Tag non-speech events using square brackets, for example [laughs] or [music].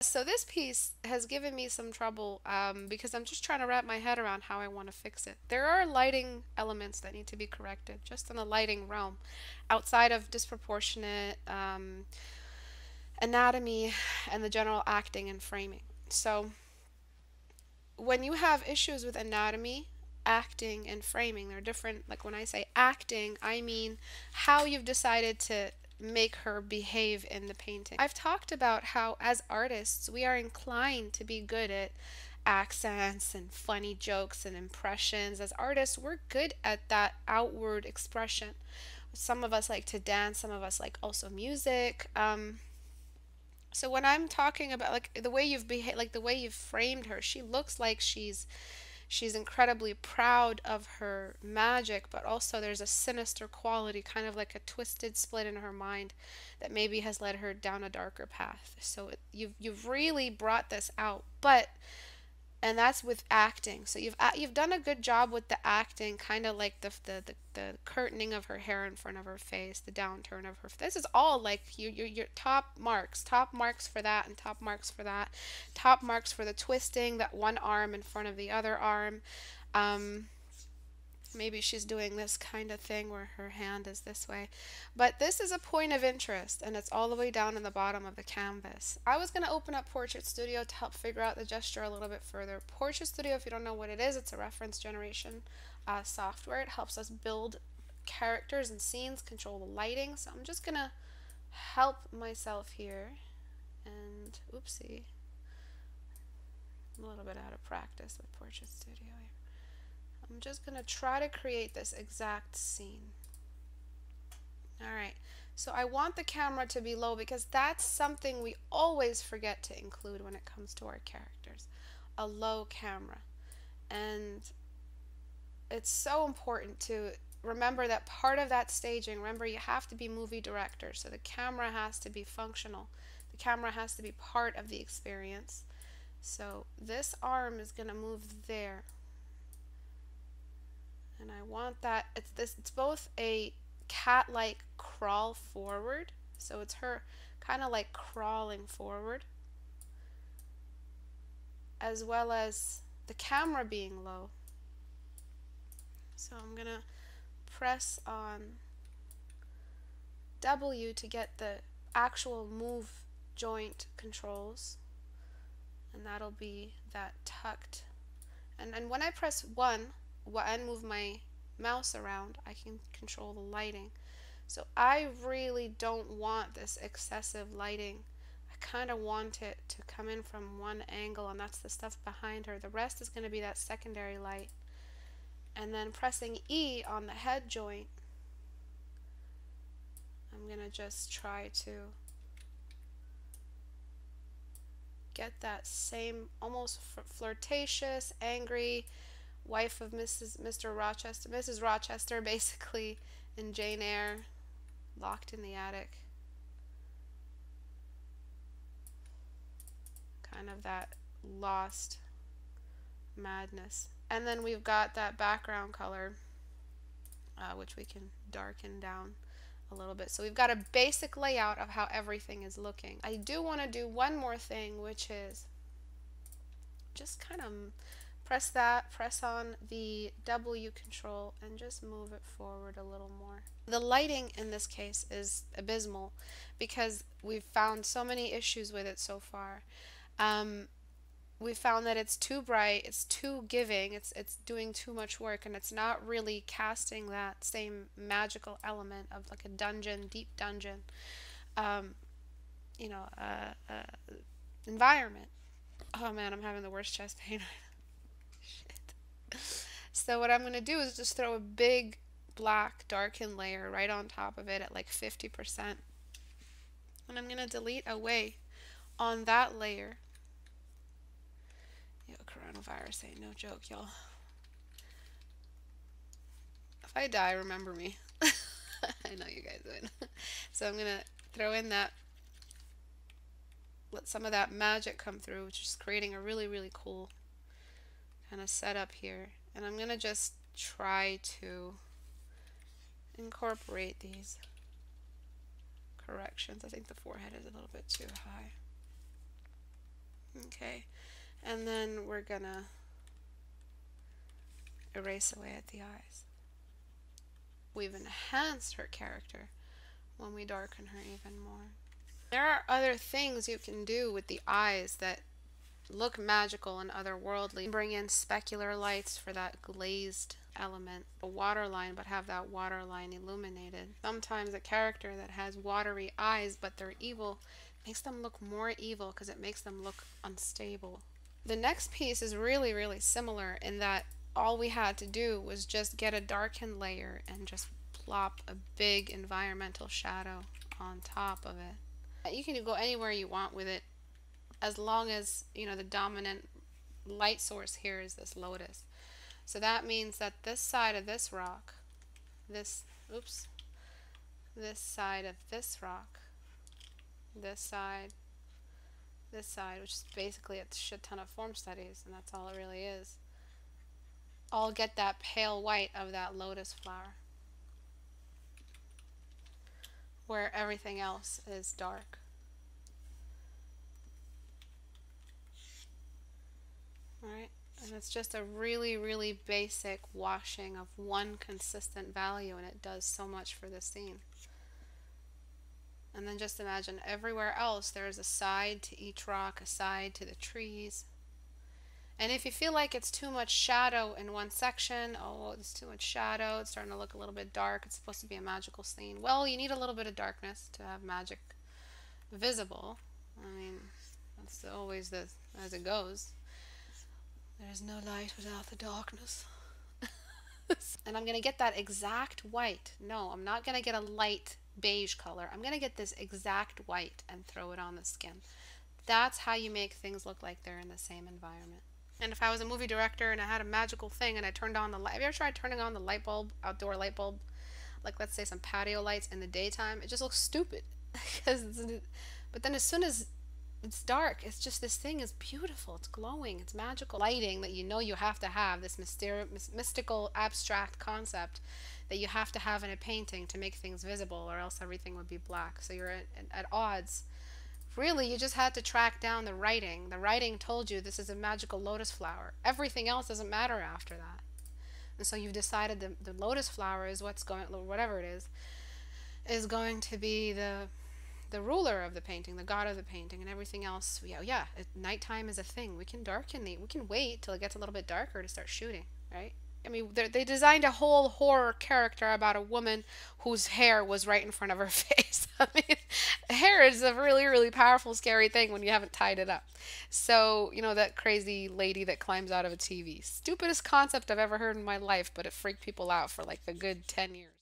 So this piece has given me some trouble um, because I'm just trying to wrap my head around how I want to fix it. There are lighting elements that need to be corrected, just in the lighting realm, outside of disproportionate um, anatomy and the general acting and framing. So when you have issues with anatomy, acting, and framing, they're different. Like when I say acting, I mean how you've decided to make her behave in the painting. I've talked about how, as artists, we are inclined to be good at accents and funny jokes and impressions. As artists, we're good at that outward expression. Some of us like to dance, some of us like also music. Um, so when I'm talking about like the way you've behaved, like the way you've framed her, she looks like she's she's incredibly proud of her magic, but also there's a sinister quality, kind of like a twisted split in her mind that maybe has led her down a darker path. So you've you've really brought this out, but and that's with acting. So you've you've done a good job with the acting, kind of like the, the the the curtaining of her hair in front of her face, the downturn of her. This is all like your your top marks, top marks for that, and top marks for that, top marks for the twisting that one arm in front of the other arm. Um, Maybe she's doing this kind of thing where her hand is this way. But this is a point of interest and it's all the way down in the bottom of the canvas. I was going to open up Portrait Studio to help figure out the gesture a little bit further. Portrait Studio, if you don't know what it is, it's a reference generation uh, software. It helps us build characters and scenes, control the lighting. So I'm just going to help myself here. And oopsie, I'm a little bit out of practice with Portrait Studio here. I'm just going to try to create this exact scene. Alright, so I want the camera to be low because that's something we always forget to include when it comes to our characters. A low camera. And it's so important to remember that part of that staging, remember you have to be movie director, so the camera has to be functional. The camera has to be part of the experience. So this arm is going to move there and I want that it's this it's both a cat-like crawl forward so it's her kind of like crawling forward as well as the camera being low. So I'm gonna press on W to get the actual move joint controls and that'll be that tucked. And, and when I press 1 and move my mouse around, I can control the lighting. So I really don't want this excessive lighting. I kind of want it to come in from one angle and that's the stuff behind her. The rest is going to be that secondary light. And then pressing E on the head joint, I'm going to just try to get that same almost flirtatious, angry, wife of Mrs. Mr. Rochester, Mrs. Rochester, basically, and Jane Eyre, locked in the attic. Kind of that lost madness. And then we've got that background color, uh, which we can darken down a little bit. So we've got a basic layout of how everything is looking. I do want to do one more thing, which is just kind of Press that, press on the W control and just move it forward a little more. The lighting in this case is abysmal because we've found so many issues with it so far. Um, we found that it's too bright, it's too giving, it's it's doing too much work, and it's not really casting that same magical element of like a dungeon, deep dungeon, um, you know, uh, uh, environment. Oh man, I'm having the worst chest pain. [laughs] So what I'm going to do is just throw a big black darkened layer right on top of it at like 50%. And I'm going to delete away on that layer. Yo, coronavirus ain't no joke, y'all. If I die, remember me. [laughs] I know you guys would. so I'm going to throw in that, let some of that magic come through, which is creating a really, really cool kind of setup here. And I'm going to just try to incorporate these corrections. I think the forehead is a little bit too high. Okay, and then we're gonna erase away at the eyes. We've enhanced her character when we darken her even more. There are other things you can do with the eyes that look magical and otherworldly. Bring in specular lights for that glazed element, a water line, but have that water line illuminated. Sometimes a character that has watery eyes, but they're evil, makes them look more evil because it makes them look unstable. The next piece is really, really similar in that all we had to do was just get a darkened layer and just plop a big environmental shadow on top of it. You can go anywhere you want with it as long as, you know, the dominant light source here is this lotus. So that means that this side of this rock, this, oops, this side of this rock, this side, this side, which is basically a shit ton of form studies, and that's all it really is, all get that pale white of that lotus flower, where everything else is dark. Alright, and it's just a really, really basic washing of one consistent value, and it does so much for the scene. And then just imagine everywhere else there's a side to each rock, a side to the trees. And if you feel like it's too much shadow in one section, oh, it's too much shadow, it's starting to look a little bit dark, it's supposed to be a magical scene. Well, you need a little bit of darkness to have magic visible. I mean, that's always the as it goes. There is no light without the darkness. [laughs] and I'm going to get that exact white. No, I'm not going to get a light beige color. I'm going to get this exact white and throw it on the skin. That's how you make things look like they're in the same environment. And if I was a movie director and I had a magical thing and I turned on the light, have you ever tried turning on the light bulb, outdoor light bulb? Like let's say some patio lights in the daytime, it just looks stupid. [laughs] but then as soon as it's dark. It's just this thing is beautiful. It's glowing. It's magical. Lighting that you know you have to have, this mysterious, mystical, abstract concept that you have to have in a painting to make things visible or else everything would be black. So you're at, at odds. Really, you just had to track down the writing. The writing told you this is a magical lotus flower. Everything else doesn't matter after that. And so you've decided the, the lotus flower is what's going, whatever it is, is going to be the the ruler of the painting, the god of the painting, and everything else. Yeah, yeah. Nighttime is a thing. We can darken the. We can wait till it gets a little bit darker to start shooting, right? I mean, they designed a whole horror character about a woman whose hair was right in front of her [laughs] face. I mean, hair is a really, really powerful, scary thing when you haven't tied it up. So, you know, that crazy lady that climbs out of a TV. Stupidest concept I've ever heard in my life, but it freaked people out for like a good 10 years.